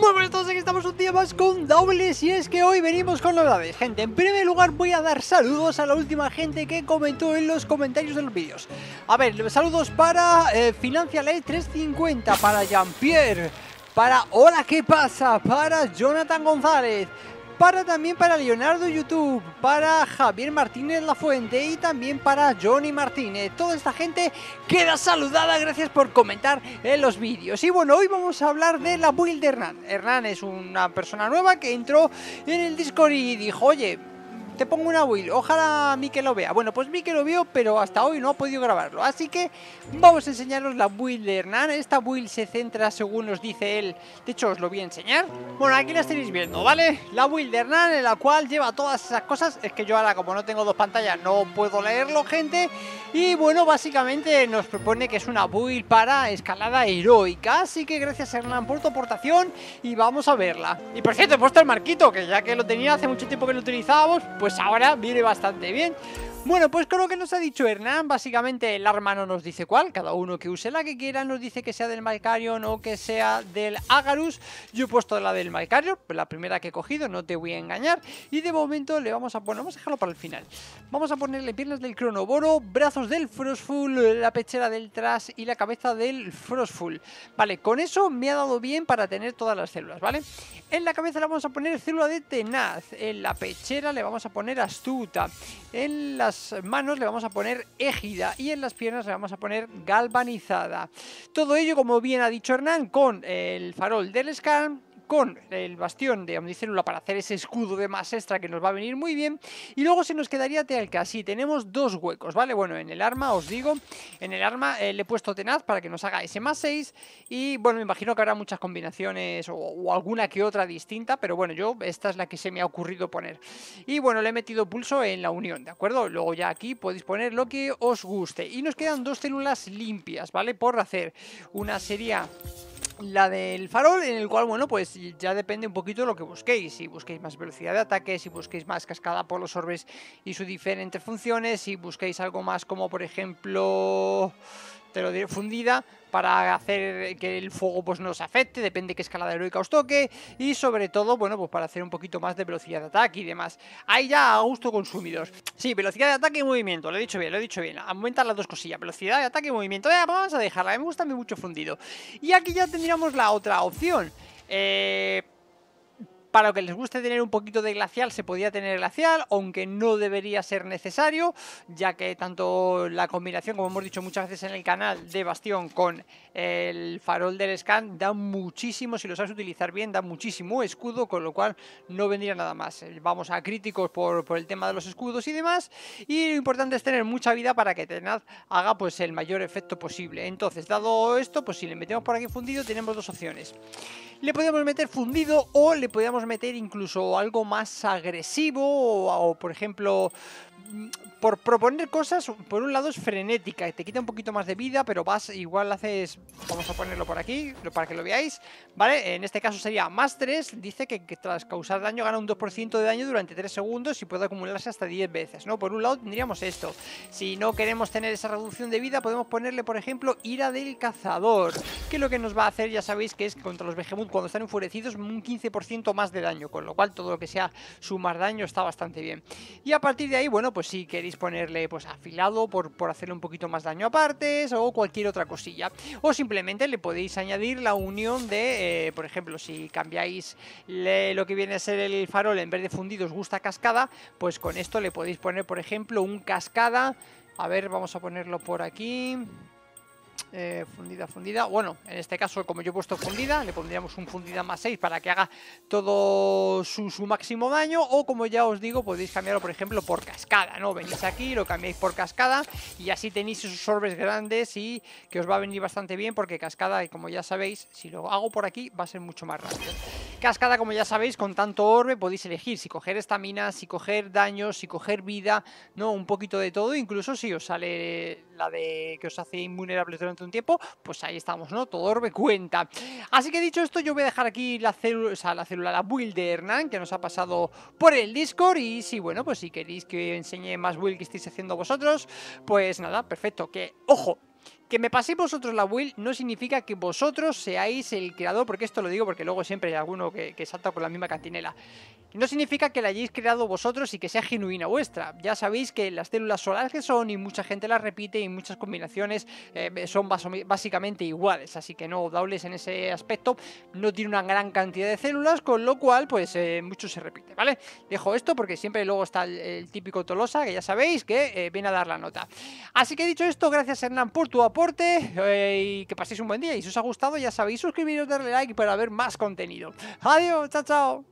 Muy buenas a todos, aquí estamos un día más con Doubles y es que hoy venimos con novedades Gente, en primer lugar voy a dar saludos a la última gente que comentó en los comentarios de los vídeos A ver, saludos para eh, Financial 350, para Jean-Pierre Para Hola, ¿qué pasa? Para Jonathan González para también para Leonardo YouTube, para Javier Martínez La Fuente y también para Johnny Martínez. Toda esta gente queda saludada, gracias por comentar en los vídeos. Y bueno, hoy vamos a hablar de la build de Hernán. Hernán es una persona nueva que entró en el Discord y dijo, oye, te pongo una build, ojalá Mike lo vea. Bueno, pues Mike lo vio, pero hasta hoy no ha podido grabarlo. Así que vamos a enseñaros la build de Hernán. Esta build se centra, según nos dice él, de hecho os lo voy a enseñar. Bueno, aquí la estáis viendo, ¿vale? La build de Hernán, en la cual lleva todas esas cosas. Es que yo ahora, como no tengo dos pantallas, no puedo leerlo, gente. Y bueno, básicamente nos propone que es una build para escalada heroica. Así que gracias Hernán por tu aportación y vamos a verla. Y por cierto, he puesto el marquito, que ya que lo tenía hace mucho tiempo que lo utilizábamos, pues pues ahora viene bastante bien. Bueno, pues con lo que nos ha dicho Hernán, básicamente el arma no nos dice cuál, cada uno que use la que quiera, nos dice que sea del Malcarion o que sea del Agarus. Yo he puesto la del Malcarion, la primera que he cogido, no te voy a engañar. Y de momento le vamos a poner, vamos a dejarlo para el final. Vamos a ponerle piernas del Cronoboro, brazos del Frostful, la pechera del Trash y la cabeza del Frostful. Vale, con eso me ha dado bien para tener todas las células, ¿vale? En la cabeza le vamos a poner célula de tenaz, en la pechera le vamos a poner astuta, en la manos le vamos a poner égida y en las piernas le vamos a poner galvanizada. Todo ello, como bien ha dicho Hernán, con el farol del scan con el bastión de omnicélula para hacer ese escudo de más extra que nos va a venir muy bien. Y luego se nos quedaría Tealca. Sí, tenemos dos huecos, ¿vale? Bueno, en el arma, os digo, en el arma eh, le he puesto tenaz para que nos haga ese más 6. Y bueno, me imagino que habrá muchas combinaciones o, alguna que otra distinta, pero bueno, yo esta es la que se me ha ocurrido poner. Y bueno, le he metido pulso en la unión, ¿de acuerdo? Luego ya aquí podéis poner lo que os guste. Y nos quedan dos células limpias, ¿vale? Por hacer. Una sería la del farol, en el cual, bueno, pues ya depende un poquito de lo que busquéis. Si busquéis más velocidad de ataque, si busquéis más cascada por los orbes y sus diferentes funciones, si busquéis algo más como, por ejemplo, te lo diré, fundida, para hacer que el fuego pues no se afecte, depende qué escalada heroica os toque, y sobre todo, bueno, pues para hacer un poquito más de velocidad de ataque y demás. Ahí ya a gusto consumidos. Sí, velocidad de ataque y movimiento, lo he dicho bien, lo he dicho bien. Aumentar las dos cosillas, velocidad de ataque y movimiento. Eh, vamos a dejarla, me gusta mucho fundido. Y aquí ya tendríamos la otra opción. Eh para lo que les guste tener un poquito de glacial, se podía tener glacial, aunque no debería ser necesario, ya que tanto la combinación, como hemos dicho muchas veces en el canal, de Bastión con el farol del scan da muchísimo, si lo sabes utilizar bien, da muchísimo escudo, con lo cual no vendría nada más. Vamos a críticos por, el tema de los escudos y demás, y lo importante es tener mucha vida para que Tenaz haga pues el mayor efecto posible. Entonces, dado esto, pues si le metemos por aquí fundido, tenemos dos opciones. Le podemos meter fundido o le podemos meter incluso algo más agresivo o, por ejemplo por proponer cosas, por un lado es frenética, te quita un poquito más de vida, pero vas, igual haces, vamos a ponerlo por aquí, para que lo veáis, ¿vale? En este caso sería más 3, dice que, tras causar daño gana un 2% de daño durante 3 segundos y puede acumularse hasta 10 veces, ¿no? Por un lado tendríamos esto, si no queremos tener esa reducción de vida, podemos ponerle, por ejemplo, ira del cazador, que lo que nos va a hacer, ya sabéis, que es contra los Behemoth cuando están enfurecidos, un 15% más de daño, con lo cual todo lo que sea sumar daño está bastante bien. Y a partir de ahí, bueno, pues si queréis ponerle pues afilado por, por hacerle un poquito más daño a partes o cualquier otra cosilla. O simplemente le podéis añadir la unión de, eh, por ejemplo, si cambiáis lo que viene a ser el farol en vez de fundido os gusta cascada, pues con esto le podéis poner, por ejemplo, un cascada. A ver, vamos a ponerlo por aquí. Eh, fundida, fundida. Bueno, en este caso, como yo he puesto fundida, le pondríamos un fundida más 6 para que haga todo su, máximo daño. O como ya os digo, podéis cambiarlo, por ejemplo, por cascada, ¿no? Venís aquí, lo cambiáis por cascada y así tenéis esos orbes grandes y que os va a venir bastante bien porque cascada, como ya sabéis, si lo hago por aquí, va a ser mucho más rápido. Cascada, como ya sabéis, con tanto orbe podéis elegir si coger estamina, si coger daños, si coger vida, ¿no? Un poquito de todo, incluso si os sale la de que os hace invulnerables durante un tiempo, pues ahí estamos, ¿no? Todo orbe cuenta. Así que dicho esto, yo voy a dejar aquí la célula, o sea, la célula, la build de Hernán, que nos ha pasado por el Discord, y si, bueno, pues si queréis que enseñe más build que estéis haciendo vosotros, pues nada, perfecto, que, ojo, Que me paséis vosotros la will no significa que vosotros seáis el creador, porque esto lo digo porque luego siempre hay alguno que, que salta por la misma cantinela. No significa que la hayáis creado vosotros y que sea genuina vuestra. Ya sabéis que las células solares que son y mucha gente las repite y muchas combinaciones eh, son básicamente iguales. Así que no, Daules en ese aspecto no tiene una gran cantidad de células, con lo cual pues eh, mucho se repite, ¿vale? Dejo esto porque siempre luego está el, típico Tolosa, que ya sabéis que eh, viene a dar la nota. Así que dicho esto, gracias Hernán por tu aporte y que paséis un buen día. Y si os ha gustado, ya sabéis, suscribiros, darle like para ver más contenido. Adiós, chao, chao.